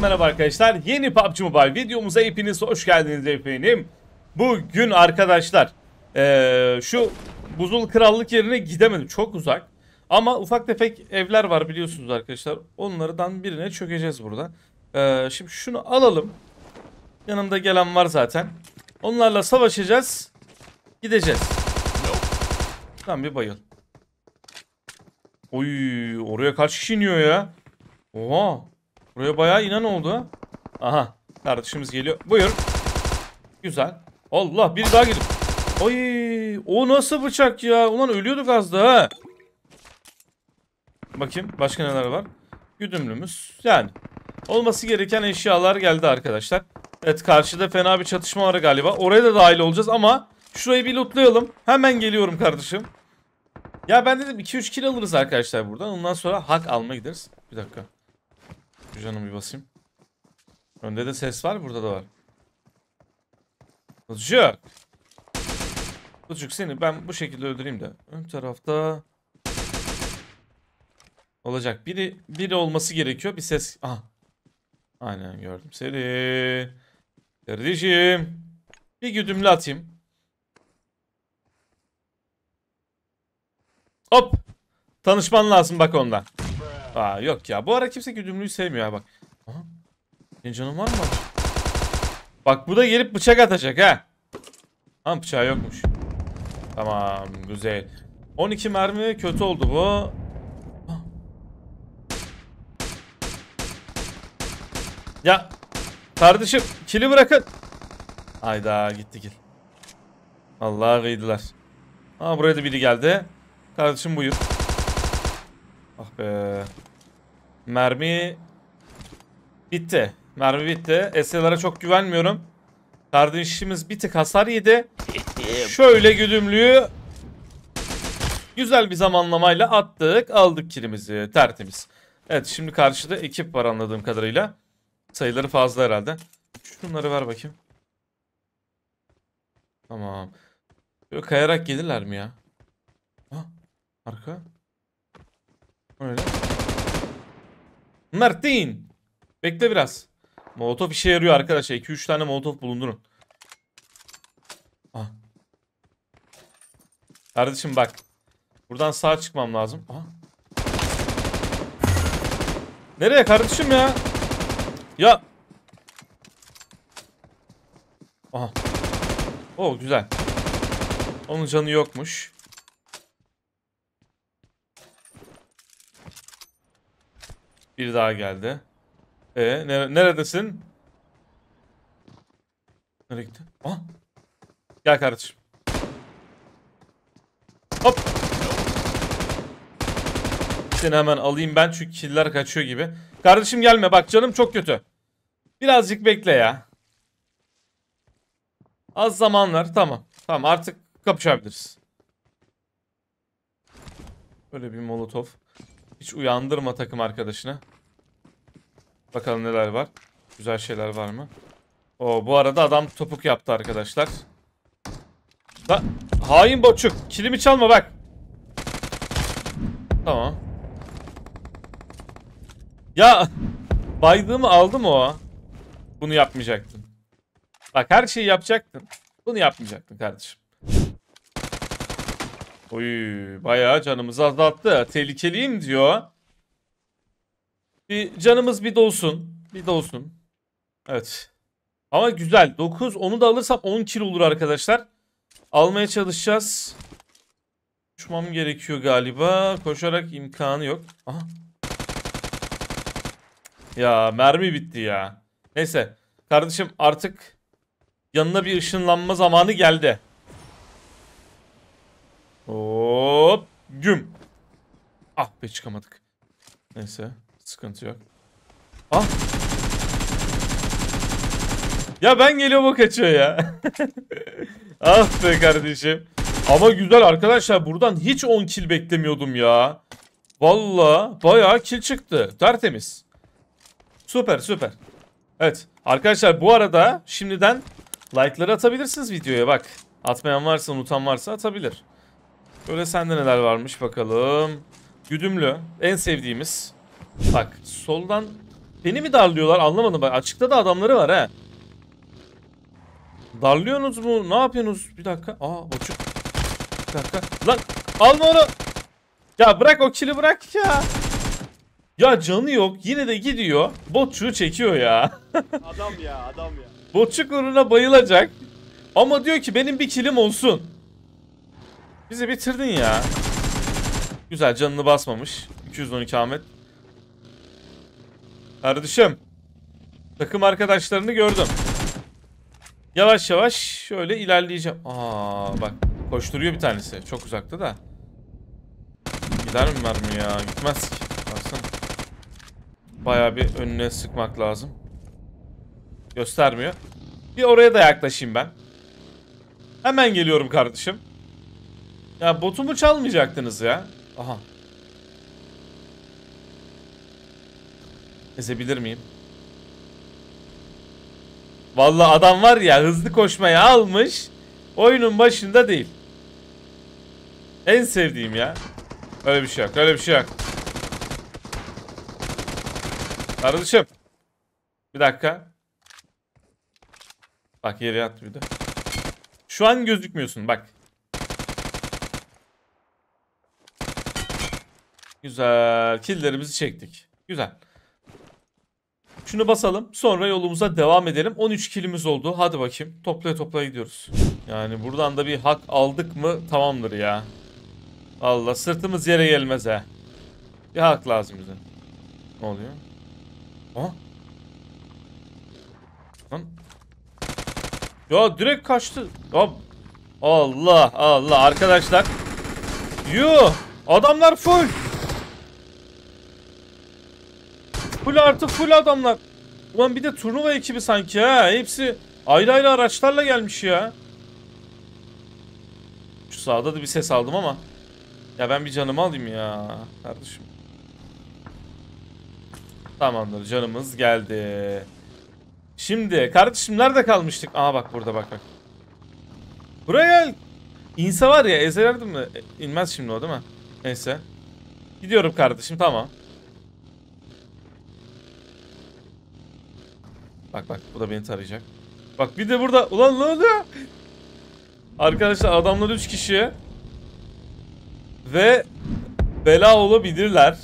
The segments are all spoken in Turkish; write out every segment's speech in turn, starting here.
merhaba arkadaşlar. Yeni PUBG Mobile videomuza hepiniz hoş geldiniz efendim. Bugün arkadaşlar eee, şu buzul krallık yerine gidemedim. Çok uzak. Ama ufak tefek evler var biliyorsunuz arkadaşlar. Onlardan birine çökeceğiz burada. Eee, şimdi şunu alalım. Yanımda gelen var zaten. Onlarla savaşacağız. Gideceğiz. Tamam bir bayıl. Oy oraya kaç kişi iniyor ya? Oha. Buraya bayağı inen oldu. ha. Aha. Kardeşimiz geliyor. Buyur. Güzel. Allah bir daha geliyor. Oy, o nasıl bıçak ya? Ulan ölüyorduk az daha. ha. Bakayım başka neler var? Güdümlümüz. Yani olması gereken eşyalar geldi arkadaşlar. Evet karşıda fena bir çatışma var galiba. Oraya da dahil olacağız ama şurayı bir lootlayalım. Hemen geliyorum kardeşim. Ya ben dedim 2-3 kill alırız arkadaşlar buradan. Ondan sonra hak almaya gideriz. Bir dakika. Şu canımı bir basayım. Önde de ses var, burada da var. Kılıcık. Kılıcık seni ben bu şekilde öldüreyim de. Ön tarafta... Olacak. Biri, biri olması gerekiyor. Bir ses... Aha. Aynen gördüm seni. Kardeşim. Bir güdümlü atayım. Hop. Tanışman lazım bak ondan. Aa yok ya. Bu ara kimse güdümlüyü sevmiyor bak. Aha. Senin canın var mı? Bak bu da gelip bıçak atacak ha. Ha bıçağı yokmuş. Tamam güzel. 12 mermi kötü oldu bu. Ya kardeşim kili bırakın. Hayda gitti kil. Allah kıydılar. Ha buraya da biri geldi. Kardeşim buyur. Ah be. Mermi bitti. Mermi bitti. SL'lara çok güvenmiyorum. Kardeşimiz bir tık hasar yedi. Şöyle güdümlüğü güzel bir zamanlamayla attık. Aldık kilimizi. Tertemiz. Evet şimdi karşıda ekip var anladığım kadarıyla. Sayıları fazla herhalde. Şunları ver bakayım. Tamam. Böyle kayarak gelirler mi ya? Ha, arka. Öyle. Mertin. Bekle biraz. Molotof işe yarıyor arkadaşlar. 2-3 tane molotof bulundurun. Kardeşim bak. Buradan sağ çıkmam lazım. Aha. Nereye kardeşim ya? Ya. Aha. Oo güzel. Onun canı yokmuş. Bir daha geldi. E nere- neredesin? Nereye gitti? Aha. Gel kardeşim. Hop. Seni hemen alayım ben çünkü killer kaçıyor gibi. Kardeşim gelme bak canım çok kötü. Birazcık bekle ya. Az zaman ver tamam. Tamam artık kapışabiliriz. Böyle bir molotof. Hiç uyandırma takım arkadaşını. Bakalım neler var. Güzel şeyler var mı? O bu arada adam topuk yaptı arkadaşlar. Ha, hain boçuk. Kilimi çalma bak. Tamam. Ya baydığımı aldı mı o? Bunu yapmayacaktın. Bak her şeyi yapacaktın. Bunu yapmayacaktın kardeşim. Oy bayağı canımızı azalttı. Tehlikeliyim diyor. Bir canımız bir dolsun. Bir dolsun. Evet. Ama güzel. 9. Onu da alırsam 10 kill olur arkadaşlar. Almaya çalışacağız. Uçmam gerekiyor galiba. Koşarak imkanı yok. Aha. Ya mermi bitti ya. Neyse. Kardeşim artık yanına bir ışınlanma zamanı geldi. Hop. Güm. Ah be çıkamadık. Neyse. Sıkıntı yok. Ah. Ya ben geliyorum o kaçıyor ya. ah be kardeşim. Ama güzel arkadaşlar buradan hiç 10 kill beklemiyordum ya. Valla bayağı kill çıktı. Tertemiz. Süper süper. Evet arkadaşlar bu arada şimdiden like'ları atabilirsiniz videoya bak. Atmayan varsa unutan varsa atabilir. Böyle sende neler varmış bakalım. Güdümlü en sevdiğimiz. Bak soldan beni mi darlıyorlar anlamadım bak açıkta da adamları var he. Darlıyorsunuz mu? Ne yapıyorsunuz? Bir dakika. Aa boçuk. Bir dakika. Lan alma onu. Ya bırak o kili bırak ya. Ya canı yok. Yine de gidiyor. Botçuğu çekiyor ya. Adam ya adam ya. Botçuk uğruna bayılacak. Ama diyor ki benim bir kilim olsun. Bizi bitirdin ya. Güzel canını basmamış. 212 Ahmet. Kardeşim. Takım arkadaşlarını gördüm. Yavaş yavaş şöyle ilerleyeceğim. Aa bak koşturuyor bir tanesi. Çok uzakta da. Gider mi mermi ya? Gitmez ki. Baksana. Bayağı bir önüne sıkmak lazım. Göstermiyor. Bir oraya da yaklaşayım ben. Hemen geliyorum kardeşim. Ya botumu çalmayacaktınız ya. Aha. Ezebilir miyim? Vallahi adam var ya hızlı koşmayı almış. Oyunun başında değil. En sevdiğim ya. Öyle bir şey yok. Öyle bir şey yok. Kardeşim. Bir dakika. Bak yere at bir de. Şu an gözükmüyorsun bak. Güzel. Killlerimizi çektik. Güzel. Şunu basalım. Sonra yolumuza devam edelim. 13 kilimiz oldu. Hadi bakayım. Toplaya toplaya gidiyoruz. Yani buradan da bir hak aldık mı tamamdır ya. Allah sırtımız yere gelmez ha. Bir hak lazım bize. Ne oluyor? Aha. Lan. Ya direkt kaçtı. Ya. Allah Allah arkadaşlar. Yuh. Adamlar full. Full artı full adamlar. Ulan bir de turnuva ekibi sanki ha. Hepsi ayrı ayrı araçlarla gelmiş ya. Şu sağda da bir ses aldım ama. Ya ben bir canımı alayım ya kardeşim. Tamamdır canımız geldi. Şimdi kardeşim nerede kalmıştık? Aa bak burada bak bak. Buraya gel. İnse var ya ezelerdim mi? E, İnmez şimdi o değil mi? Neyse. Gidiyorum kardeşim tamam. Bak bak bu da beni tarayacak. Bak bir de burada ulan ne oluyor? Arkadaşlar adamlar 3 kişi. Ve bela olabilirler.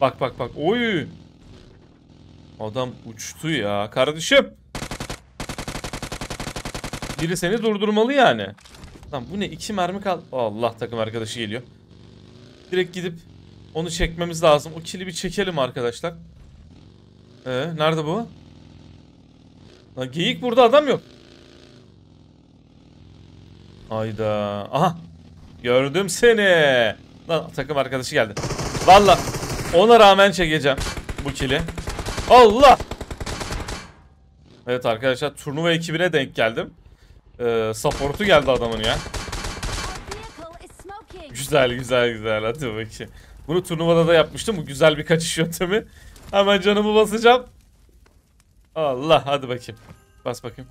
Bak bak bak. Oy. Adam uçtu ya. Kardeşim. Biri seni durdurmalı yani. Lan bu ne? İki mermi kal. Allah takım arkadaşı geliyor. Direkt gidip onu çekmemiz lazım. O kili bir çekelim arkadaşlar. Ee, nerede bu? Lan geyik burada adam yok. Ayda. Aha. Gördüm seni. Lan takım arkadaşı geldi. Valla ona rağmen çekeceğim bu kili. Allah. Evet arkadaşlar turnuva ekibine denk geldim. Ee, support'u geldi adamın ya. Güzel güzel güzel hadi bakayım. Bunu turnuvada da yapmıştım. Bu güzel bir kaçış yöntemi. Hemen canımı basacağım. Allah hadi bakayım. Bas bakayım.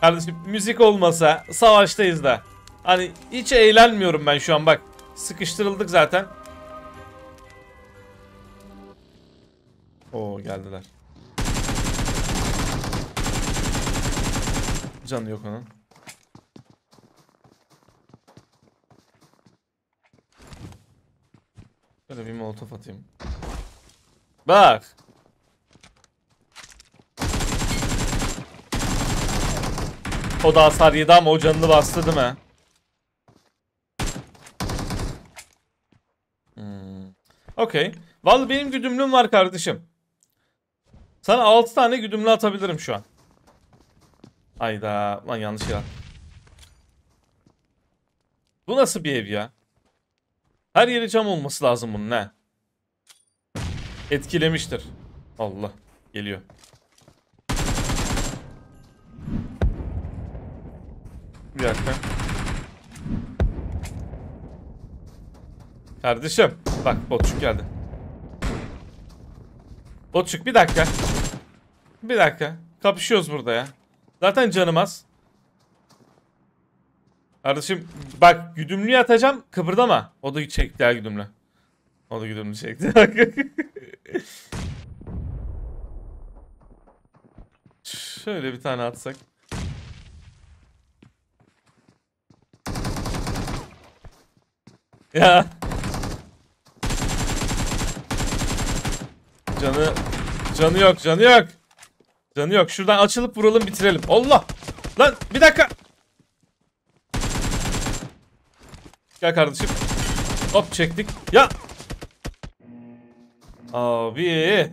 Kardeşim müzik olmasa savaştayız da. Hani hiç eğlenmiyorum ben şu an bak. Sıkıştırıldık zaten. Oo geldiler. Canı yok onun. Böyle bir molotof atayım. Bak. O da hasar yedi ama o canını bastı değil mi? Hmm. Okey. Vallahi benim güdümlüm var kardeşim. Sana 6 tane güdümlü atabilirim şu an. Ayda. Lan yanlış ya. Bu nasıl bir ev ya? Her yeri cam olması lazım bunun ne? Etkilemiştir. Allah. Geliyor. Bir dakika. Kardeşim bak botçuk geldi. Botçuk bir dakika. Bir dakika. Kapışıyoruz burada ya. Zaten canım az. Kardeşim bak güdümlüyü atacağım kıpırdama. O da çekti ya güdümlü. O da güdümlü çekti. Şöyle bir tane atsak. Ya. Canı canı yok, canı yok. Canı yok. Şuradan açılıp vuralım, bitirelim. Allah! Lan bir dakika. Gel kardeşim. Hop çektik. Ya. Abi.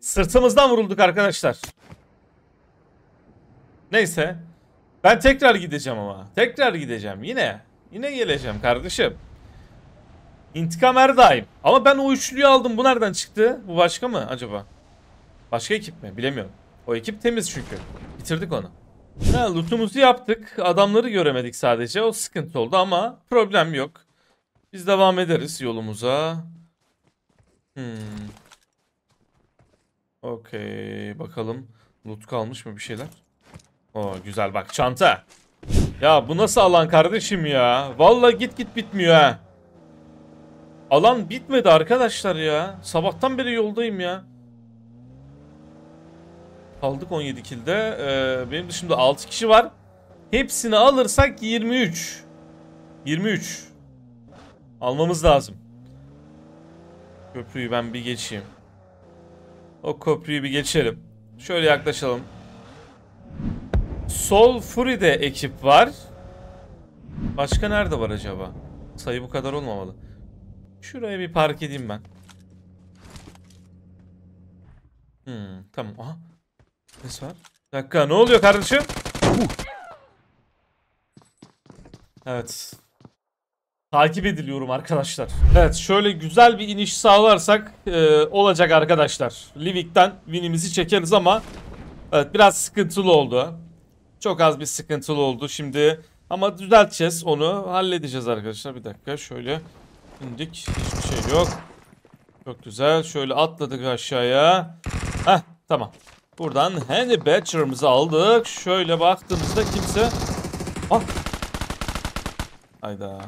Sırtımızdan vurulduk arkadaşlar. Neyse. Ben tekrar gideceğim ama. Tekrar gideceğim yine. Yine geleceğim kardeşim. İntikam her daim. Ama ben o üçlüyü aldım. Bu nereden çıktı? Bu başka mı acaba? Başka ekip mi? Bilemiyorum. O ekip temiz çünkü. Bitirdik onu. Ha, lootumuzu yaptık. Adamları göremedik sadece. O sıkıntı oldu ama problem yok. Biz devam ederiz yolumuza. Hmm. Okey. Bakalım. Loot kalmış mı bir şeyler? Oo güzel bak çanta. Ya bu nasıl alan kardeşim ya? Vallahi git git bitmiyor ha. Alan bitmedi arkadaşlar ya. Sabahtan beri yoldayım ya. Aldık 17 kilde. Ee, benim dışımda 6 kişi var. Hepsini alırsak 23. 23. Almamız lazım. Köprüyü ben bir geçeyim. O köprüyü bir geçelim. Şöyle yaklaşalım. Sol Fury'de ekip var. Başka nerede var acaba? Sayı bu kadar olmamalı. Şuraya bir park edeyim ben. Hmm, tamam. Aha. Ses var. Bir dakika ne oluyor kardeşim? Evet. Takip ediliyorum arkadaşlar. Evet şöyle güzel bir iniş sağlarsak e, olacak arkadaşlar. Livik'ten winimizi çekeriz ama evet biraz sıkıntılı oldu. Çok az bir sıkıntılı oldu şimdi. Ama düzelteceğiz onu. Halledeceğiz arkadaşlar. Bir dakika şöyle indik. Hiçbir şey yok. Çok güzel. Şöyle atladık aşağıya. Heh tamam. Buradan Handy Badger'ımızı aldık. Şöyle baktığımızda kimse... Ah! Hayda.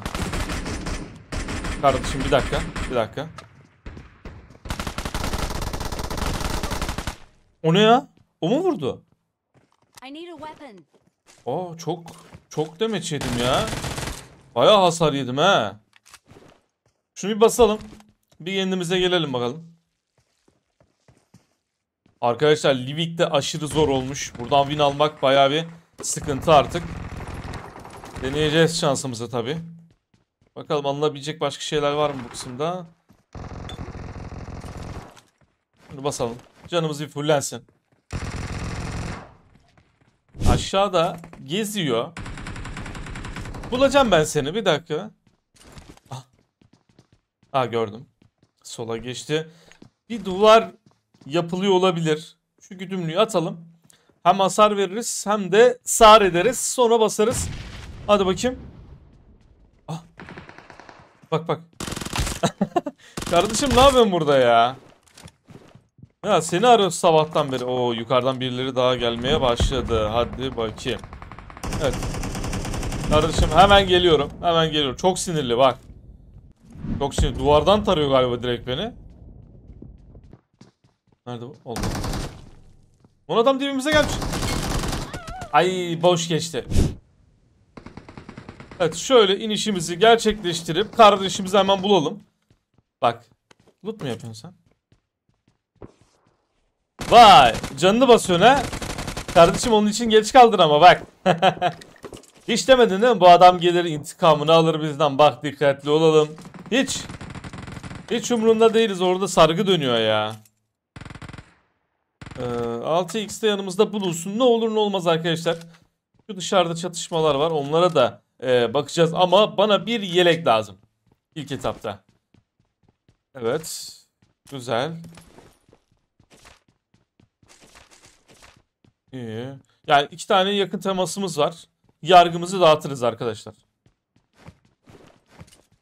Kardeşim bir dakika. Bir dakika. O ne ya? O mu vurdu? Aa çok çok demeç yedim ya. Bayağı hasar yedim ha. Şunu bir basalım. Bir kendimize gelelim bakalım. Arkadaşlar Livik'te aşırı zor olmuş. Buradan win almak bayağı bir sıkıntı artık. Deneyeceğiz şansımızı tabi. Bakalım alınabilecek başka şeyler var mı bu kısımda? Şunu basalım. Canımız bir fullensin. Aşağıda geziyor. Bulacağım ben seni bir dakika. Ah. Ha gördüm. Sola geçti. Bir duvar yapılıyor olabilir. Şu güdümlüğü atalım. Hem hasar veririz hem de sağır ederiz. Sonra basarız. Hadi bakayım. Ah. Bak bak. Kardeşim ne yapıyorsun burada ya? Ya seni arıyoruz sabahtan beri. Oo yukarıdan birileri daha gelmeye başladı. Hadi bakayım. Evet. Kardeşim hemen geliyorum. Hemen geliyorum. Çok sinirli bak. Çok sinirli. Duvardan tarıyor galiba direkt beni. Nerede bu? Oldu. Son adam dibimize gelmiş. Ay boş geçti. Evet şöyle inişimizi gerçekleştirip kardeşimizi hemen bulalım. Bak. Loot mu yapıyorsun sen? Vay canını basıyorsun ha. Kardeşim onun için geç kaldın ama bak. Hiç demedin değil mi? Bu adam gelir intikamını alır bizden. Bak dikkatli olalım. Hiç. Hiç umurunda değiliz. Orada sargı dönüyor ya. Ee, 6x'te yanımızda bulunsun. Ne olur ne olmaz arkadaşlar. Şu dışarıda çatışmalar var. Onlara da e, bakacağız. Ama bana bir yelek lazım. İlk etapta. Evet. Güzel. İyi. Yani iki tane yakın temasımız var. yargımızı dağıtırız arkadaşlar.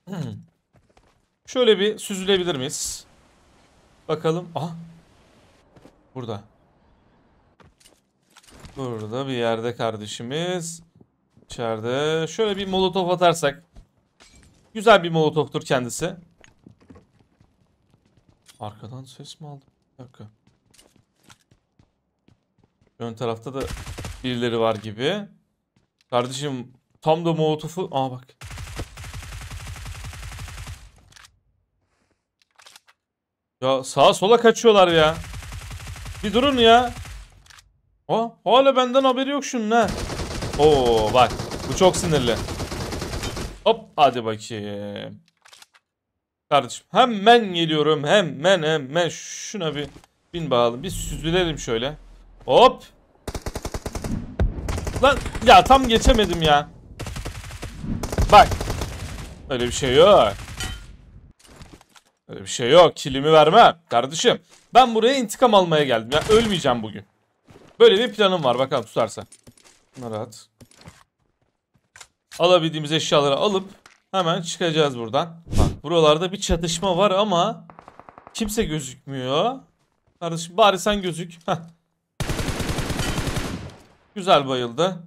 Şöyle bir süzülebilir miyiz? Bakalım. Aha. Burada. Burada bir yerde kardeşimiz. İçeride. Şöyle bir molotof atarsak. Güzel bir molotoftur kendisi. Arkadan ses mi aldım? Bir dakika. Ön tarafta da birileri var gibi. Kardeşim tam da molotofu... Aa bak. Ya sağa sola kaçıyorlar ya. Bir durun ya. Aa, hala benden haberi yok şunun ha. Oo bak bu çok sinirli. Hop hadi bakayım. Kardeşim hemen geliyorum hemen hemen şuna bir bin bakalım bir süzülelim şöyle. Hop. Lan ya tam geçemedim ya. Bak. Öyle bir şey yok. Öyle bir şey yok. Kilimi vermem. Kardeşim ben buraya intikam almaya geldim ya. Ölmeyeceğim bugün. Böyle bir planım var bakalım tutarsa. Bunları at. Alabildiğimiz eşyaları alıp hemen çıkacağız buradan. Bak buralarda bir çatışma var ama kimse gözükmüyor. Kardeşim bari sen gözük. Heh. Güzel bayıldı.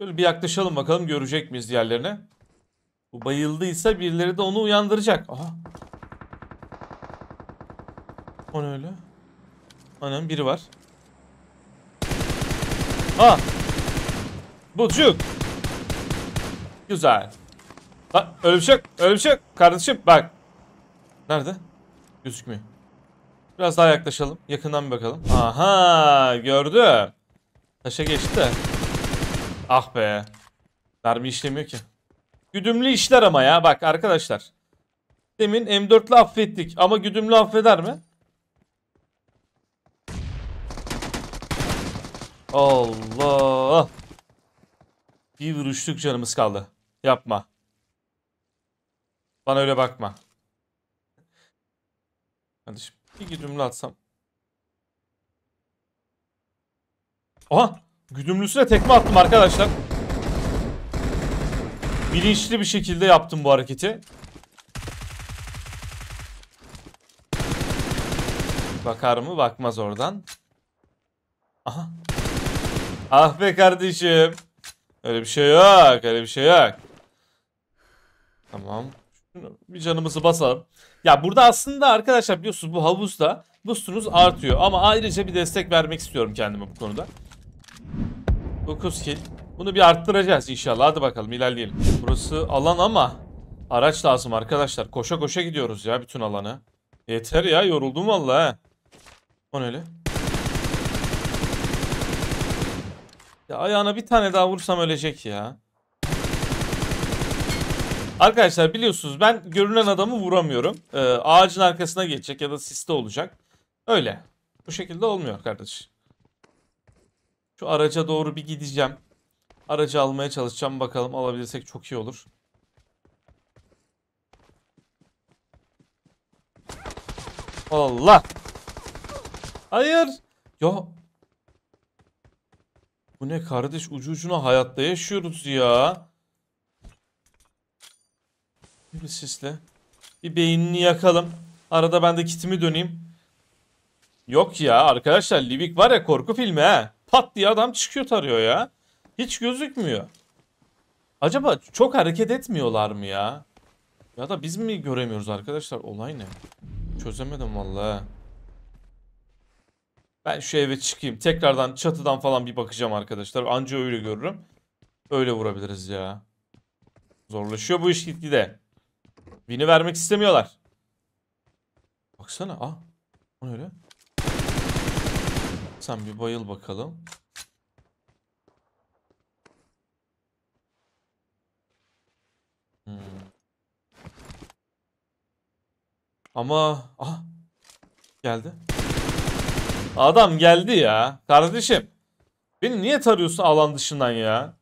Böyle bir yaklaşalım bakalım görecek miyiz diğerlerine. Bu bayıldıysa birileri de onu uyandıracak. Aha. O ne öyle? Anam biri var. Ha. Bucuk. Güzel. Bak öyle bir şey şey. Kardeşim bak. Nerede? Gözükmüyor. Biraz daha yaklaşalım. Yakından bir bakalım. Aha gördüm. Taşa geçti de. Ah be. Mermi işlemiyor ki. Güdümlü işler ama ya bak arkadaşlar. Demin M4'le affettik ama güdümlü affeder mi? Allah. Bir vuruşluk canımız kaldı. Yapma. Bana öyle bakma. Kardeşim bir güdümlü atsam. Aha! Güdümlüsüne tekme attım arkadaşlar. Bilinçli bir şekilde yaptım bu hareketi. Bakar mı? Bakmaz oradan. Aha. Ah be kardeşim. Öyle bir şey yok. Öyle bir şey yok. Tamam. Bir canımızı basalım. Ya burada aslında arkadaşlar biliyorsunuz bu havuzda boostunuz artıyor. Ama ayrıca bir destek vermek istiyorum kendime bu konuda. 9 kill. Bunu bir arttıracağız inşallah. Hadi bakalım ilerleyelim. Burası alan ama araç lazım arkadaşlar. Koşa koşa gidiyoruz ya bütün alanı. Yeter ya yoruldum vallahi. he. O ne? Ya ayağına bir tane daha vursam ölecek ya. Arkadaşlar biliyorsunuz ben görünen adamı vuramıyorum. Ee, ağacın arkasına geçecek ya da siste olacak. Öyle. Bu şekilde olmuyor kardeş. Şu araca doğru bir gideceğim. Aracı almaya çalışacağım bakalım alabilirsek çok iyi olur. Allah. Hayır. Ya. Bu ne kardeş ucu ucuna hayatta yaşıyoruz ya. Bir sisle. Bir beynini yakalım. Arada ben de kitimi döneyim. Yok ya arkadaşlar Livik var ya korku filmi ha. Pat diye adam çıkıyor tarıyor ya. Hiç gözükmüyor. Acaba çok hareket etmiyorlar mı ya? Ya da biz mi göremiyoruz arkadaşlar? Olay ne? Çözemedim vallahi. Ben şu eve çıkayım. Tekrardan çatıdan falan bir bakacağım arkadaşlar. Anca öyle görürüm. Öyle vurabiliriz ya. Zorlaşıyor bu iş gitgide. Win'i vermek istemiyorlar. Baksana. Ah. O ne öyle? Sen bir bayıl bakalım. Ama ah geldi. Adam geldi ya. Kardeşim. Beni niye tarıyorsun alan dışından ya?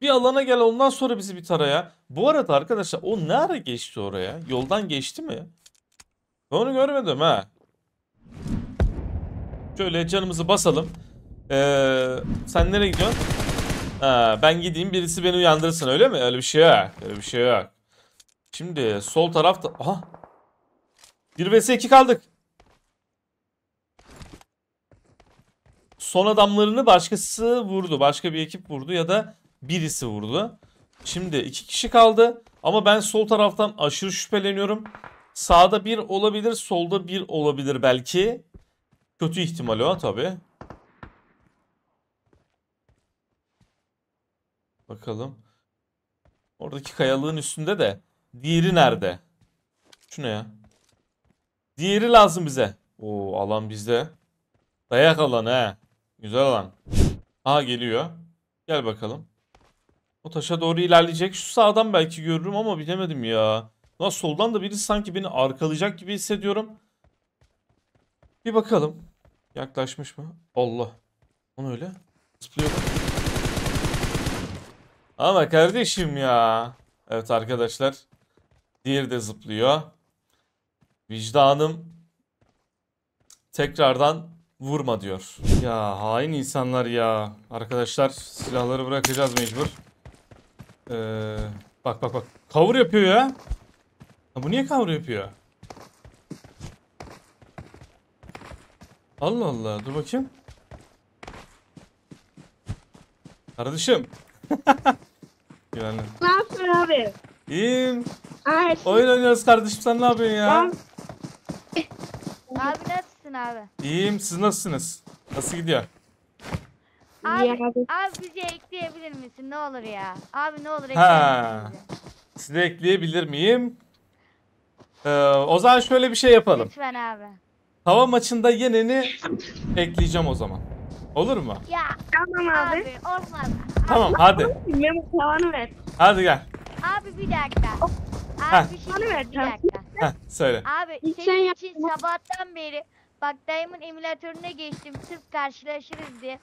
Bir alana gel ondan sonra bizi bir tara. Bu arada arkadaşlar o ne ara geçti oraya? Yoldan geçti mi? Ben onu görmedim ha. Şöyle canımızı basalım. Ee, sen nereye gidiyorsun? Ha, ben gideyim birisi beni uyandırsın öyle mi? Öyle bir şey yok. Öyle bir şey yok. Şimdi sol tarafta... Aha. 1 vs 2 kaldık. Son adamlarını başkası vurdu. Başka bir ekip vurdu ya da birisi vurdu. Şimdi iki kişi kaldı. Ama ben sol taraftan aşırı şüpheleniyorum. Sağda bir olabilir, solda bir olabilir belki. Kötü ihtimal o tabi. Bakalım. Oradaki kayalığın üstünde de. Diğeri nerede? Şu ne ya? Diğeri lazım bize. Oo alan bizde. Dayak alan he. Güzel alan. Aha geliyor. Gel bakalım. O taşa doğru ilerleyecek. Şu sağdan belki görürüm ama bilemedim ya. Lan soldan da birisi sanki beni arkalayacak gibi hissediyorum. Bir bakalım. Yaklaşmış mı? Allah. O ne öyle? Zıplıyor. Ama kardeşim ya. Evet arkadaşlar. Diğeri de zıplıyor. Vicdanım tekrardan vurma diyor. Ya hain insanlar ya. Arkadaşlar silahları bırakacağız mecbur. Ee, bak bak bak. Cover yapıyor ya. Ha, bu niye cover yapıyor? Allah Allah. Dur bakayım. Kardeşim. Güvenli. Ne yapıyorsun abi? İyiyim. Ay, Oyun oynuyoruz kardeşim. Sen ne yapıyorsun ya? Ben- Abi nasılsın abi? İyiyim. Siz nasılsınız? Nasıl gidiyor? Abi, abi. abi bizi ekleyebilir misin? Ne olur ya. Abi ne olur Ha. ekleyebilir misin? Sizi ekleyebilir miyim? Ee, o zaman şöyle bir şey yapalım. Lütfen abi. Hava maçında yeneni ekleyeceğim o zaman. Olur mu? Ya Tamam abi. abi olmaz. Tamam hadi. Memo tavanı ver. Hadi gel. Abi bir dakika. Abi bir şey Bana ver, bir tamam. dakika. Heh, söyle. Abi sen senin için sabahtan beri bak dayımın emülatörüne geçtim sırf karşılaşırız diye.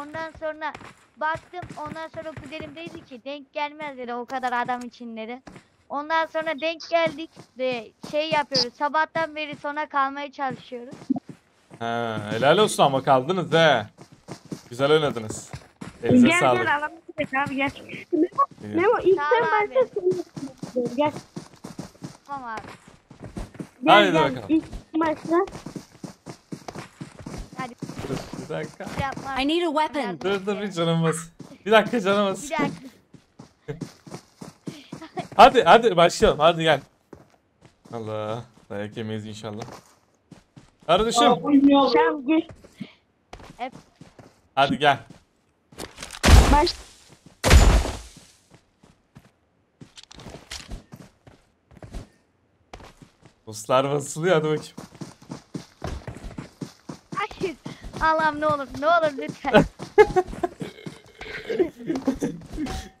Ondan sonra baktım ondan sonra kuzenim dedi ki denk gelmez dedi o kadar adam için dedi. Ondan sonra denk geldik ve şey yapıyoruz sabahtan beri sona kalmaya çalışıyoruz. Ha, helal olsun ama kaldınız he. Güzel oynadınız. Elinize Gel sağlık. gel alalım abi gel. Memo, Memo ilk Tamam sen abi. başla sonra gel. Tamam abi. Haydi gel. bakalım. İlk. Hadi Dur, bir dakika. yapma. I need a weapon. Dur dur bir canım bas. Bir dakika canım bas. Bir dakika. Hadi hadi başlayalım. Hadi gel. Allah. Dayak yemeyiz inşallah. Kardeşim. Gel. Hadi gel. Baş. Buslar basılıyor hadi bakayım. Hayır. Allah'ım ne olur ne olur lütfen.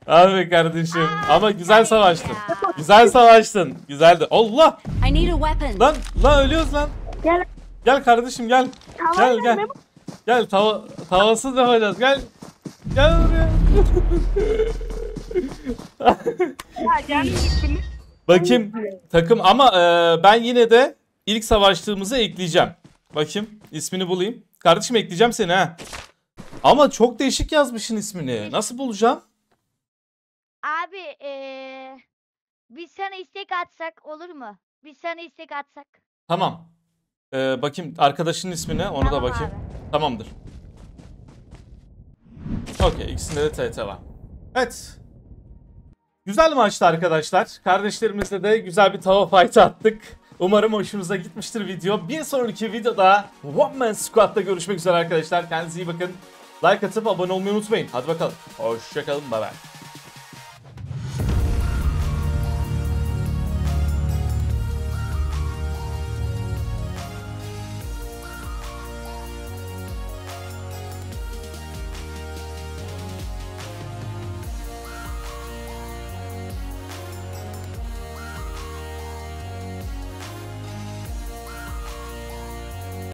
Abi kardeşim. Ama güzel savaştın. ya. Güzel savaştın. Güzeldi. Allah. I need a weapon. Lan lan ölüyoruz lan. Gel. Gel kardeşim gel. Gel gel. Gel tava tavasız yapacağız. Gel. Gel buraya. Ya mi? Bakayım takım ama e, ben yine de ilk savaştığımızı ekleyeceğim. Bakayım ismini bulayım. Kardeşim ekleyeceğim seni ha. Ama çok değişik yazmışsın ismini. Nasıl bulacağım? Abi eee biz sana istek atsak olur mu? Biz sana istek atsak. Tamam. E, bakayım arkadaşının ismine ona da Tamam bakayım. abi. Tamamdır. Okey ikisinde de TT var. Evet. Güzel maçtı arkadaşlar. Kardeşlerimizle de güzel bir tava fight attık. Umarım hoşunuza gitmiştir video. Bir sonraki videoda One Man Squad'da görüşmek üzere arkadaşlar. Kendinize iyi bakın. Like atıp abone olmayı unutmayın. Hadi bakalım. Hoşçakalın. Bye bye.